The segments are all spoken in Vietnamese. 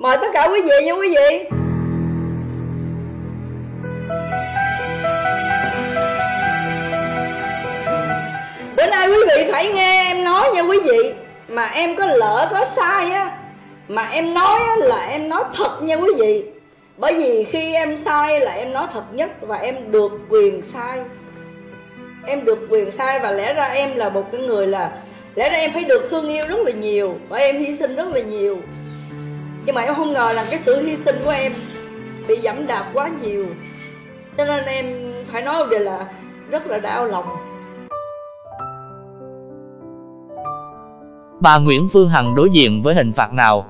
Mời tất cả quý vị nha quý vị. Bữa nay quý vị phải nghe em nói nha quý vị. Mà em có lỡ có sai á Mà em nói á, là em nói thật nha quý vị. Bởi vì khi em sai là em nói thật nhất Và em được quyền sai. Em được quyền sai và lẽ ra em là một cái người là Lẽ ra em phải được thương yêu rất là nhiều Và em hy sinh rất là nhiều. Nhưng mà em không ngờ là cái sự hy sinh của em Bị dẫm đạp quá nhiều Cho nên em phải nói về là rất là đau lòng Bà Nguyễn Phương Hằng đối diện với hình phạt nào?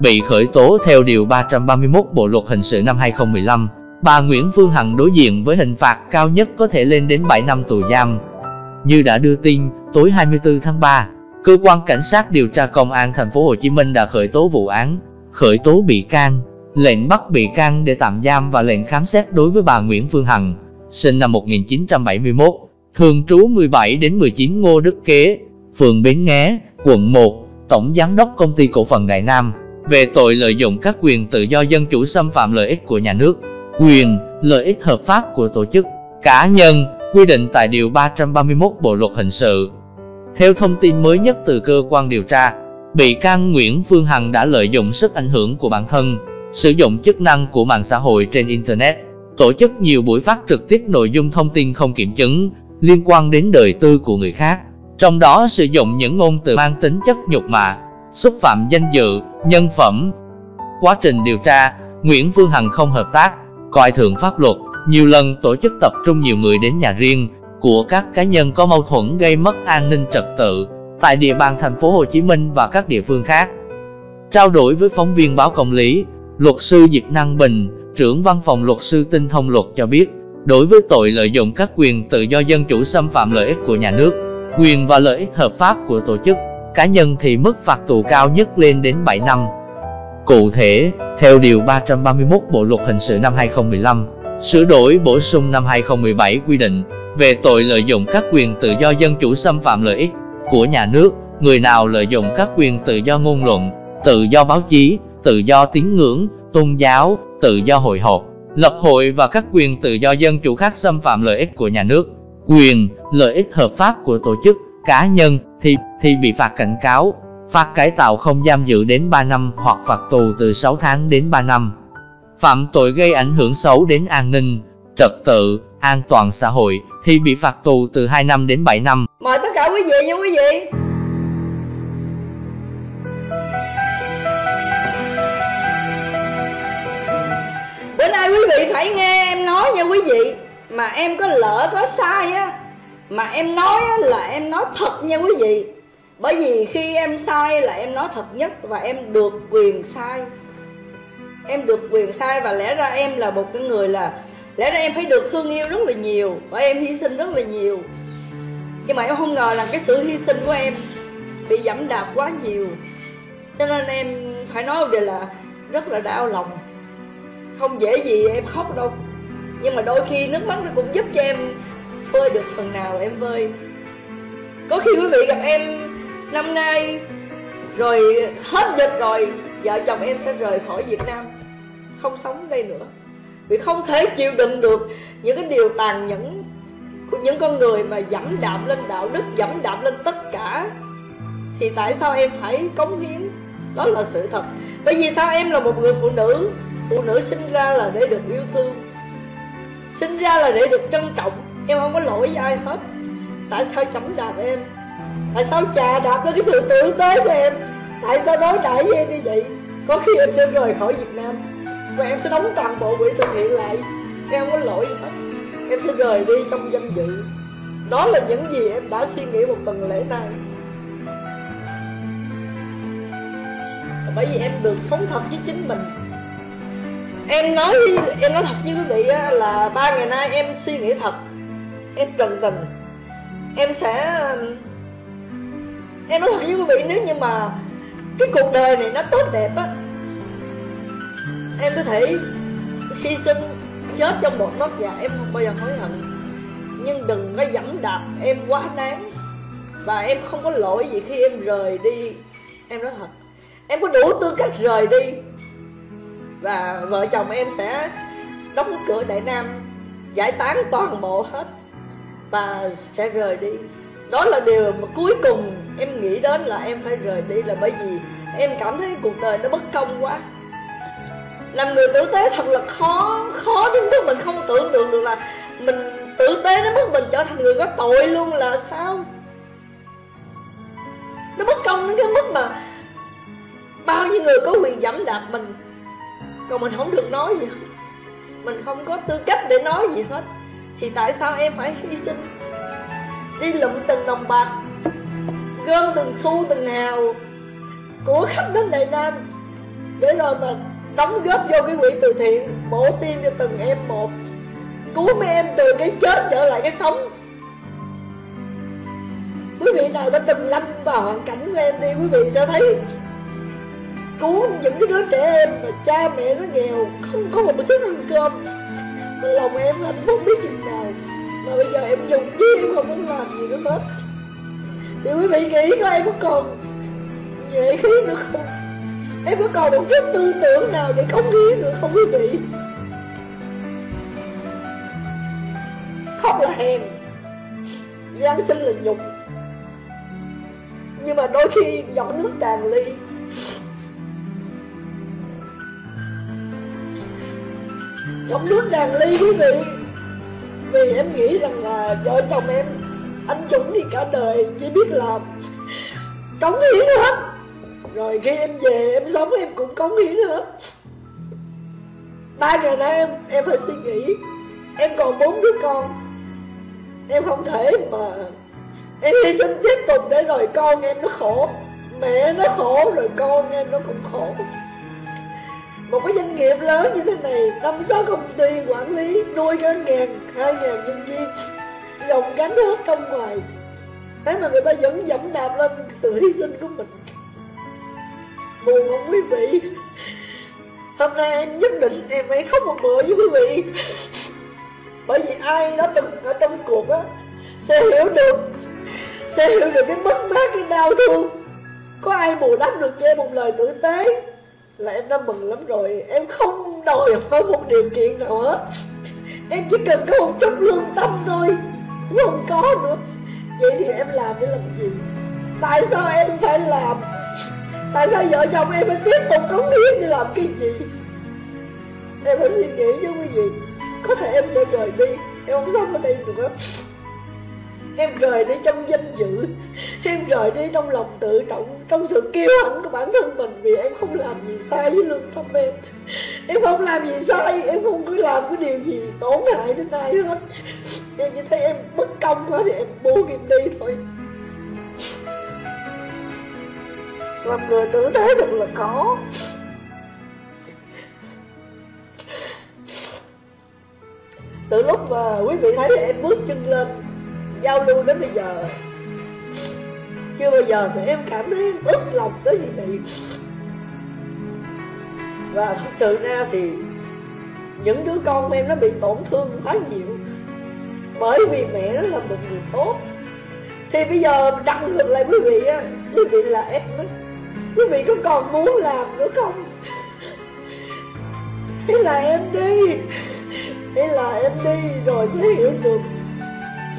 Bị khởi tố theo Điều 331 Bộ Luật Hình sự năm 2015, bà Nguyễn Phương Hằng đối diện với hình phạt cao nhất có thể lên đến 7 năm tù giam. Như đã đưa tin, tối 24 tháng 3, cơ quan cảnh sát điều tra công an thành phố Hồ Chí Minh đã khởi tố vụ án, khởi tố bị can, lệnh bắt bị can để tạm giam và lệnh khám xét đối với bà Nguyễn Phương Hằng, sinh năm 1971, thường trú 17 đến 19 Ngô Đức Kế, phường Bến Nghé, quận 1, Tổng Giám đốc Công ty Cổ phần Đại Nam, về tội lợi dụng các quyền tự do dân chủ xâm phạm lợi ích của nhà nước, quyền, lợi ích hợp pháp của tổ chức, cá nhân, quy định tại Điều 331 Bộ Luật Hình sự. Theo thông tin mới nhất từ cơ quan điều tra, bị can Nguyễn Phương Hằng đã lợi dụng sức ảnh hưởng của bản thân, sử dụng chức năng của mạng xã hội trên Internet, tổ chức nhiều buổi phát trực tiếp nội dung thông tin không kiểm chứng liên quan đến đời tư của người khác trong đó sử dụng những ngôn từ mang tính chất nhục mạ, xúc phạm danh dự, nhân phẩm. Quá trình điều tra, Nguyễn Phương Hằng không hợp tác, coi thường pháp luật, nhiều lần tổ chức tập trung nhiều người đến nhà riêng của các cá nhân có mâu thuẫn gây mất an ninh trật tự tại địa bàn thành phố Hồ Chí Minh và các địa phương khác. Trao đổi với phóng viên báo Công lý, luật sư Diệp Năng Bình, trưởng văn phòng luật sư Tinh thông luật cho biết, đối với tội lợi dụng các quyền tự do dân chủ xâm phạm lợi ích của nhà nước, quyền và lợi ích hợp pháp của tổ chức, cá nhân thì mức phạt tù cao nhất lên đến 7 năm. Cụ thể, theo Điều 331 Bộ Luật Hình sự năm 2015, sửa đổi bổ sung năm 2017 quy định về tội lợi dụng các quyền tự do dân chủ xâm phạm lợi ích của nhà nước, người nào lợi dụng các quyền tự do ngôn luận, tự do báo chí, tự do tín ngưỡng, tôn giáo, tự do hội họp, lập hội và các quyền tự do dân chủ khác xâm phạm lợi ích của nhà nước, quyền, lợi ích hợp pháp của tổ chức, cá nhân thì thì bị phạt cảnh cáo, phạt cải tạo không giam giữ đến 3 năm hoặc phạt tù từ 6 tháng đến 3 năm. Phạm tội gây ảnh hưởng xấu đến an ninh, trật tự, an toàn xã hội thì bị phạt tù từ 2 năm đến 7 năm. Mời tất cả quý vị nha quý vị. Bữa nay quý vị phải nghe em nói nha quý vị. Mà em có lỡ có sai á Mà em nói á, là em nói thật nha quý vị. Bởi vì khi em sai là em nói thật nhất Và em được quyền sai. Em được quyền sai và lẽ ra em là một cái người là Lẽ ra em phải được thương yêu rất là nhiều Và em hy sinh rất là nhiều. Nhưng mà em không ngờ là cái sự hy sinh của em Bị dẫm đạp quá nhiều. Cho nên em phải nói về là Rất là đau lòng. Không dễ gì em khóc đâu. Nhưng mà đôi khi nước mắt nó cũng giúp cho em Vơi được phần nào em vơi. Có khi quý vị gặp em Năm nay, Rồi hết dịch rồi, Vợ chồng em sẽ rời khỏi Việt Nam, Không sống đây nữa vì không thể chịu đựng được những cái điều tàn nhẫn của những con người mà dẫm đạp lên đạo đức, dẫm đạp lên tất cả. Thì tại sao em phải cống hiến? Đó là sự thật. Bởi vì sao em là một người phụ nữ? Phụ nữ sinh ra là để được yêu thương. Sinh ra là để được trân trọng. Em không có lỗi với ai hết. Tại sao chấm đạp em? Tại sao trà đạp lên cái sự tử tế của em? Tại sao đối đãi với em như vậy? Có khi em sẽ rời khỏi việt nam và em sẽ đóng toàn bộ quỹ từ thiện lại. Em không có lỗi gì hết. Em sẽ rời đi trong danh dự. Đó là những gì em đã suy nghĩ một tuần lễ nay. Bởi vì em được sống thật với chính mình. Em nói em nói thật với quý vị là ba ngày nay em suy nghĩ thật. Em trần tình. Em sẽ, em nói thật với quý vị, nếu như mà cái cuộc đời này nó tốt đẹp á em có thể hy sinh chết trong một nốt và em không bao giờ hối hận. Nhưng đừng có dẫm đạp em quá đáng. Và em không có lỗi gì khi em rời đi. Em nói thật, em có đủ tư cách rời đi. Và vợ chồng em sẽ đóng cửa đại nam, giải tán toàn bộ hết và sẽ rời đi. Đó là điều mà cuối cùng em nghĩ đến là em phải rời đi là bởi vì em cảm thấy cuộc đời nó bất công quá làm người tử tế thật là khó khó đến mức mình không tưởng tượng được là mình tử tế đến mức mình trở thành người có tội luôn là sao? Nó bất công đến cái mức mà bao nhiêu người có quyền dẫm đạp mình, còn mình không được nói gì hết. Mình không có tư cách để nói gì hết. Thì tại sao em phải hy sinh? Đi lụm từng đồng bạc, gom từng xu từng nào của khách đến Đại Nam để rồi mình đóng góp vô cái quỹ từ thiện, bổ tim cho từng em một, cứu mấy em từ cái chết trở lại cái sống. Quý vị nào đã từng lâm vào hoàn cảnh của em đi, quý vị sẽ thấy cứu những cái đứa trẻ em mà cha mẹ nó nghèo, không có một thức ăn cơm. Lòng em hạnh phúc biết chừng nào, mà bây giờ em dùng chứ em không muốn làm gì nữa hết. Thì quý vị nghĩ có em có còn nhuệ khí nữa không? Em có còn một chút tư tưởng nào để cống hiến nữa không quý vị? Không là hèn Giáng sinh là nhục Nhưng mà đôi khi giọt nước tràn ly. Giọt nước tràn ly quý vị. Vì em nghĩ rằng là vợ chồng em, Anh Dũng thì cả đời chỉ biết làm Cống hiến hết. Rồi khi em về em sống em cũng cống hiến nữa Ba ngày nay em em phải suy nghĩ. Em còn bốn đứa con. Em không thể mà Em hy sinh tiếp tục để rồi con em nó khổ. Mẹ nó khổ rồi con em nó cũng khổ. Một cái doanh nghiệp lớn như thế này Năm sáu công ty quản lý Nuôi cả ngàn, hai ngàn nhân viên. Gồng gánh hết trong ngoài. Thế mà người ta vẫn dẫm đạp lên sự hy sinh của mình. Buồn không quý vị. Hôm nay em nhất định em phải khóc một bữa với quý vị. Bởi vì ai đã từng ở trong cuộc á, sẽ hiểu được, sẽ hiểu được cái mất mát, cái đau thương. Có ai bù đắp được cho em một lời tử tế? Là em đã mừng lắm rồi. Em không đòi hỏi một điều kiện nào hết. Em chỉ cần có một chút lương tâm thôi. Không có nữa. Vậy thì em làm để làm gì tại sao em phải làm? Tại sao vợ chồng em phải tiếp tục cống hiến để làm cái gì? Em phải suy nghĩ chứ quý vị. Có thể em sẽ rời đi, em không sống ở đây nữa. Em rời đi trong danh dự. Em rời đi trong lòng tự trọng, trong sự kiêu hãnh của bản thân mình vì em không làm gì sai với lương tâm em. Em không làm gì sai, em không cứ làm cái điều gì tổn hại đến ai hết. Em chỉ thấy em bất công quá thì em buông em đi thôi. Làm người tử tế thật là khó từ lúc mà quý vị thấy em bước chân lên, giao lưu đến bây giờ, chưa bao giờ mà em cảm thấy em ức lòng tới gì vậy. Và thật sự ra thì những đứa con em nó bị tổn thương quá nhiều, bởi vì mẹ nó là một người tốt. Thì bây giờ đăng ngược lại quý vị á, quý vị là em đó quý vị có còn muốn làm nữa không? Thế là em đi. Thế là em đi rồi sẽ hiểu được.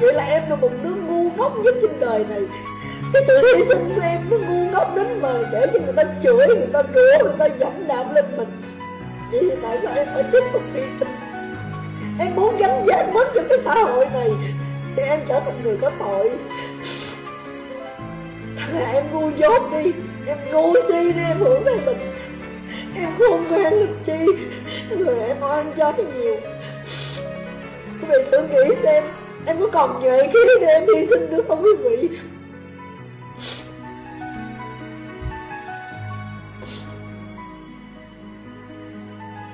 Vậy là em là một đứa ngu ngốc nhất trên đời này. Cái sự hy sinh của em nó ngu ngốc đến mà để cho người ta chửi, người ta đùa người ta dẫm đạp lên mình. Vậy thì tại sao em phải tiếp tục hy sinh em muốn gánh vác mất cho cái xã hội này thì em trở thành người có tội. Thật là em ngu dốt đi. Em ngu si đi, em hưởng về mình. Em không quen làm chi? Rồi em oan cho nhiều. Quý vị thử nghĩ xem, Em có còn nhuệ khí để em hy sinh nữa không quý vị?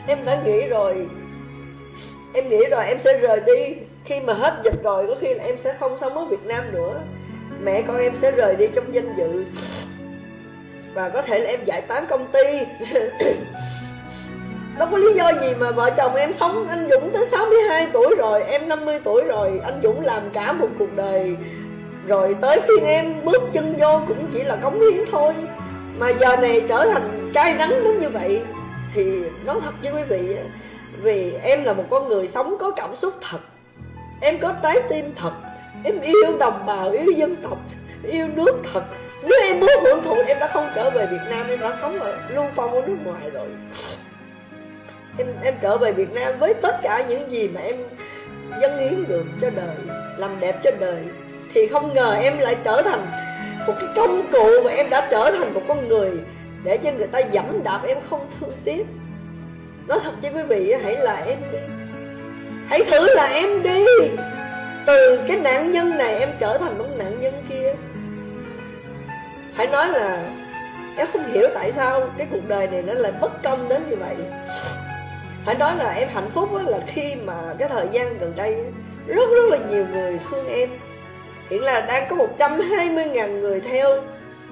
Em đã nghĩ rồi. Em nghĩ rồi, em sẽ rời đi. Khi mà hết dịch rồi, có khi là em sẽ không sống ở Việt Nam nữa. Mẹ con em sẽ rời đi trong danh dự. Và có thể là em giải tán công ty. Đâu có lý do gì mà vợ chồng em sống? Anh Dũng tới 62 tuổi rồi, Em 50 tuổi rồi. Anh Dũng làm cả một cuộc đời. Rồi tới khi em bước chân vô Cũng chỉ là cống hiến thôi. Mà giờ này trở thành cay đắng đến như vậy thì nói thật với quý vị vì em là một con người sống có cảm xúc thật. Em có trái tim thật. Em yêu đồng bào, yêu dân tộc, yêu nước thật nếu em muốn hưởng thụ, em đã không trở về Việt Nam, em đã sống ở lưu phong ở nước ngoài rồi. Em em trở về Việt Nam với tất cả những gì mà em dâng hiến được cho đời, làm đẹp cho đời, thì không ngờ em lại trở thành một cái công cụ và em đã trở thành một con người để cho người ta dẫm đạp em không thương tiếc. Nói thật với quý vị, hãy là em đi. Hãy thử là em đi. Từ cái nạn nhân này em trở thành một nạn nhân kia phải nói là em không hiểu tại sao cái cuộc đời này nó lại bất công đến như vậy. Phải nói là em hạnh phúc là khi mà cái thời gian gần đây rất rất là nhiều người thương em. Hiện là đang có 120.000 người theo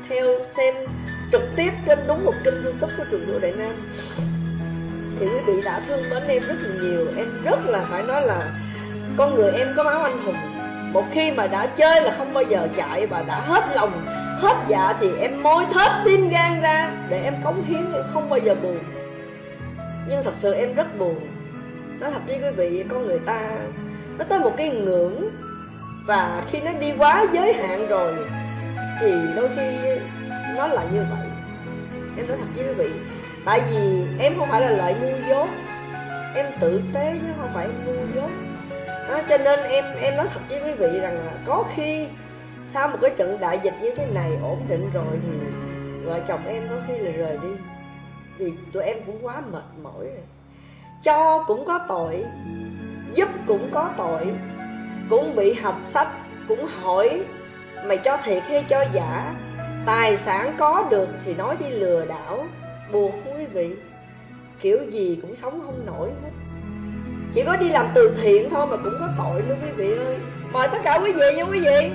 theo xem trực tiếp trên đúng một kênh youtube của trường đua đại nam. Thì quý vị đã thương mến em rất là nhiều. Em rất là phải nói là con người em có máu anh hùng. Một khi mà đã chơi là không bao giờ chạy và đã hết lòng hết dạ thì em môi thớt tim gan ra để em cống hiến em không bao giờ buồn. Nhưng thật sự em rất buồn. Nói thật với quý vị con người ta nó tới một cái ngưỡng và khi nó đi quá giới hạn rồi thì đôi khi nó lại như vậy. Em nói thật với quý vị tại vì em không phải là lợi ngu dốt. Em tử tế chứ không phải ngu dốt. Đó, cho nên em em nói thật với quý vị rằng là có khi sau một cái trận đại dịch như thế này? Ổn định rồi thì vợ chồng em có khi là rời đi. Vì tụi em cũng quá mệt mỏi rồi. Cho cũng có tội, giúp cũng có tội, cũng bị học sách, cũng hỏi mày cho thiệt hay cho giả? Tài sản có được thì nói đi lừa đảo buồn quý vị. Kiểu gì cũng sống không nổi hết. Chỉ có đi làm từ thiện thôi mà cũng có tội nữa, quý vị ơi. Mời tất cả quý vị nha, quý vị.